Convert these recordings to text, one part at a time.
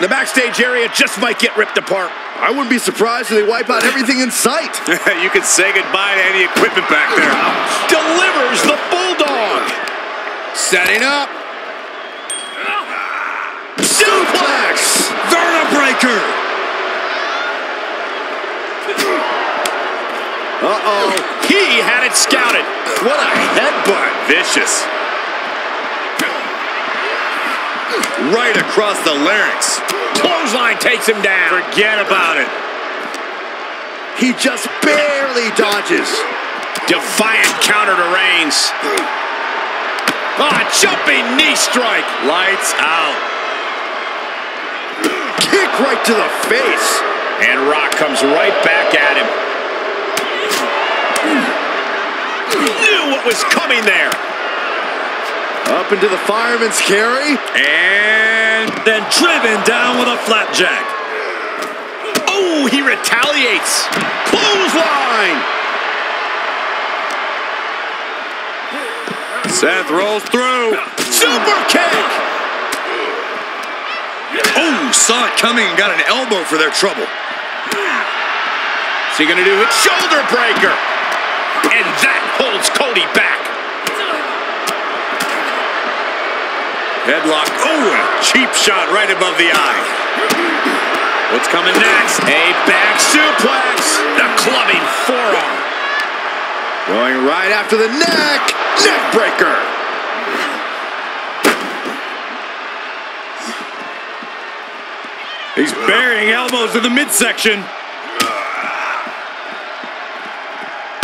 The backstage area just might get ripped apart. I wouldn't be surprised if they wipe out everything in sight. you can say goodbye to any equipment back there. Delivers the Bulldog. Setting up. Suplex. Vertebreaker. Uh-oh. He had it scouted. What a headbutt. Vicious. Right across the larynx. Clothesline takes him down. Forget about it. He just barely dodges. Defiant counter to Reigns. Ah, jumping knee strike. Lights out. Kick right to the face. And Rock comes right back at him. Knew what was coming there. Up into the fireman's carry. And then driven down with a flapjack. Oh, he retaliates. Clothesline. Seth rolls through. Super kick. Oh, saw it coming and got an elbow for their trouble. What's he gonna do? It's shoulder breaker. And that holds Cody back. Headlock. Oh, a cheap shot right above the eye. What's coming next? A back suplex. The clubbing forearm. Going right after the neck. Neck breaker. He's burying elbows in the midsection.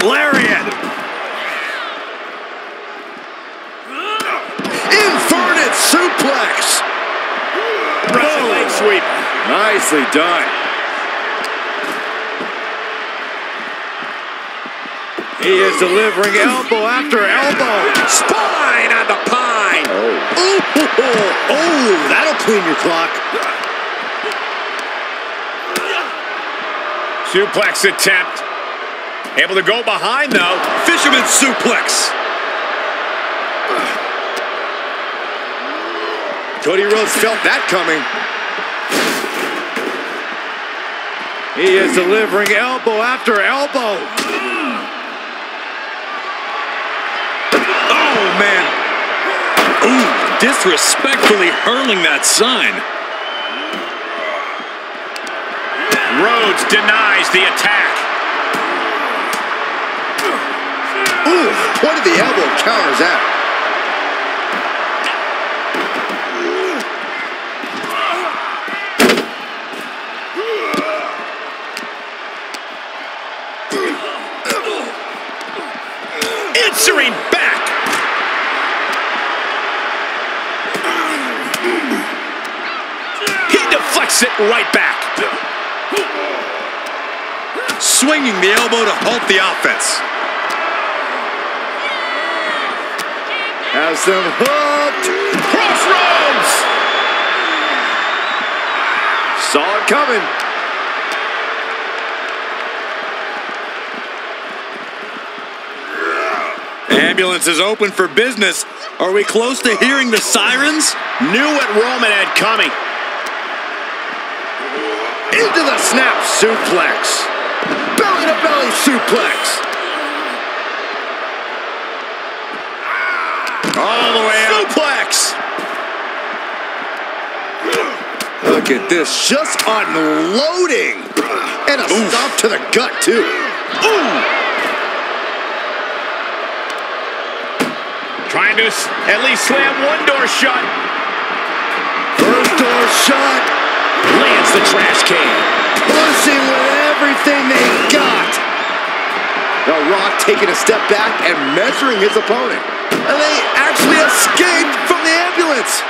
Lariat. Russian leg sweep. Nicely done. He is delivering elbow after elbow. Spine on the pine. Oh, oh, oh, that'll clean your clock. Suplex attempt. Able to go behind though. Fisherman suplex. Cody Rhodes felt that coming. He is delivering elbow after elbow. Oh, man. Ooh, disrespectfully hurling that sign. Rhodes denies the attack. Ooh, point of the elbow counters that. Answering back. He deflects it right back. Swinging the elbow to halt the offense. Has them hooked. Cross Rhodes. Saw it coming. Ambulance is open for business. Are we close to hearing the sirens? Knew what Roman had coming. Into the snap suplex. Belly to belly suplex. All the way out. Suplex. Look at this, just unloading. And a stop to the gut, too. Trying to at least slam one door shut. First door shut. Lands the trash can. Pushing with everything they got. The Rock taking a step back and measuring his opponent. And they actually escaped from the ambulance.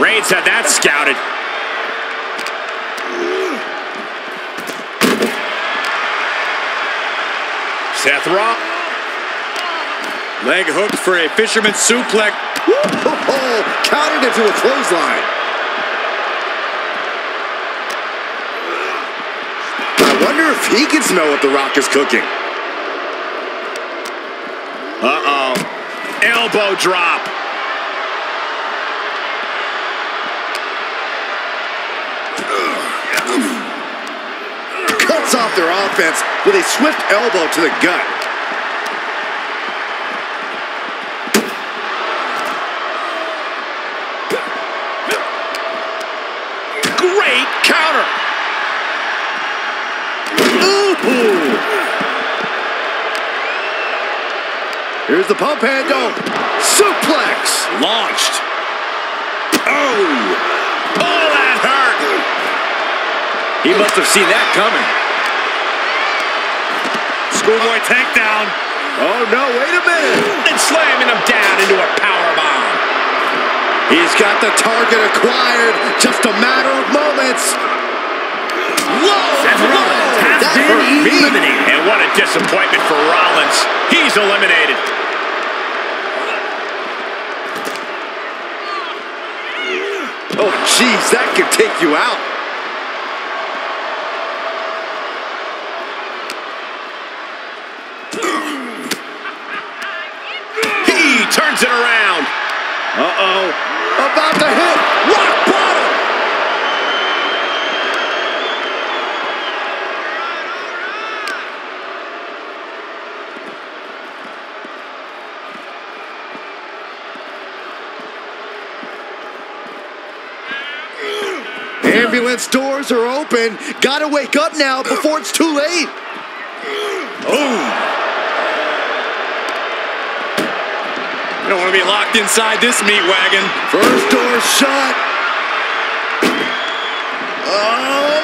Reigns had that scouted. Seth Rock. Leg hooked for a fisherman suplex. Countered into a clothesline. I wonder if he can smell what The Rock is cooking. Uh-oh. Elbow drop. Cuts off their offense with a swift elbow to the gut. Great counter. Ooh. Here's the pump handle. Suplex. Launched. Oh. Oh, that hurt. He must have seen that coming. Schoolboy takedown. Oh, no, wait a minute. And slamming him down into a power bomb. He's got the target acquired. Just a matter of moments. Whoa! Seth Rollins has that been eliminated. And what a disappointment for Rollins. He's eliminated. Oh, jeez, that could take you out. He turns it around. Uh-oh. About to hit rock bottom. Ambulance doors are open. Gotta wake up now before it's too late. Oh. You don't want to be locked inside this meat wagon. First door shut. Almost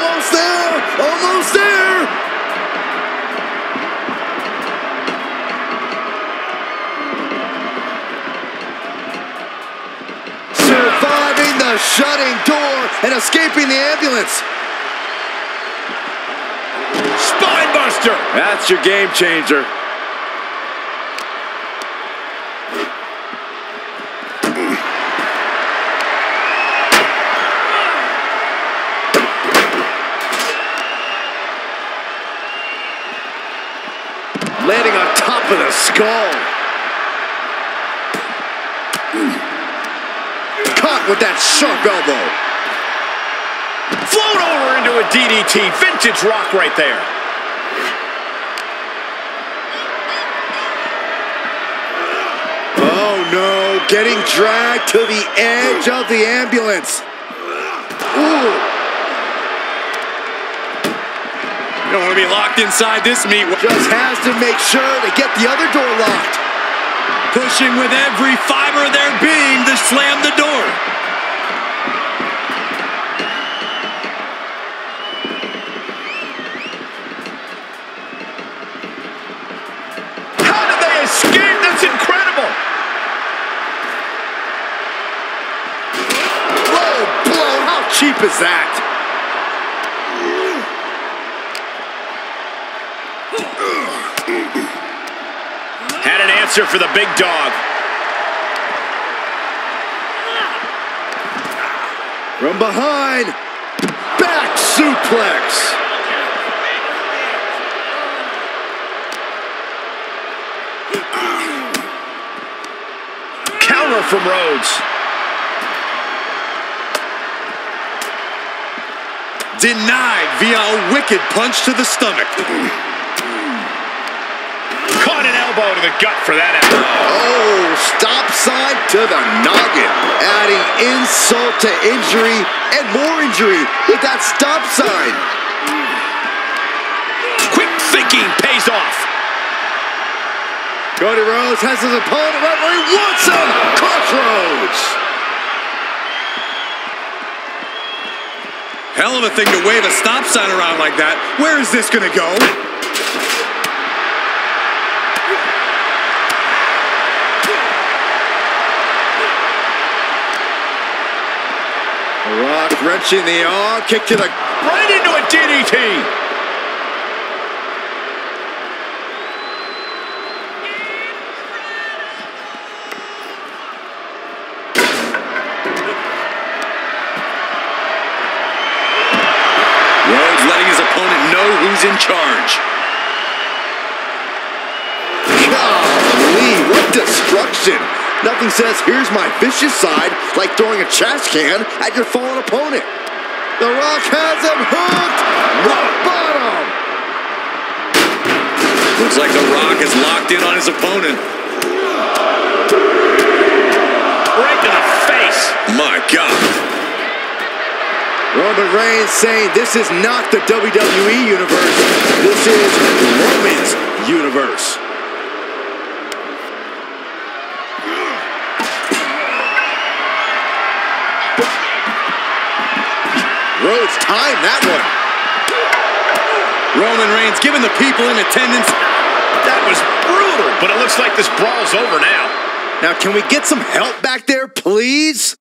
the shutting door and escaping the ambulance. Spinebuster. That's your game changer. Landing on top of the skull. With that sharp elbow. Float over into a DDT. Vintage rock right there. Oh no, getting dragged to the edge of the ambulance. Ooh, You don't want to be locked inside this meat just has to make sure to get the other door locked. Pushing with every fiber of their being to slam the door. Cheap is that? Had an answer for the big dog. From behind, back suplex. Counter from Rhodes. Denied via a wicked punch to the stomach. Caught an elbow to the gut for that effort. Oh, stop sign to the noggin. Adding insult to injury and more injury with that stop sign. Quick thinking pays off. Cody Rhodes has his opponent he wants him. Cross Rhodes. Hell of a thing to wave a stop sign around like that. Where is this gonna go? Rock wrenching the arm, kick to the Right into a DDT. Rhodes letting his opponent know who's in charge. Golly, destruction. Nothing says, here's my vicious side, like throwing a trash can at your fallen opponent. The Rock has him hooked. Rock bottom. Looks like The Rock is locked in on his opponent. Right to the face. My God. Roman Reigns saying this is not the WWE Universe. This is Roman's Universe. Rhodes timed that one. Roman Reigns giving the people in attendance. That was brutal, but it looks like this brawl's over now. Now, can we get some help back there, please?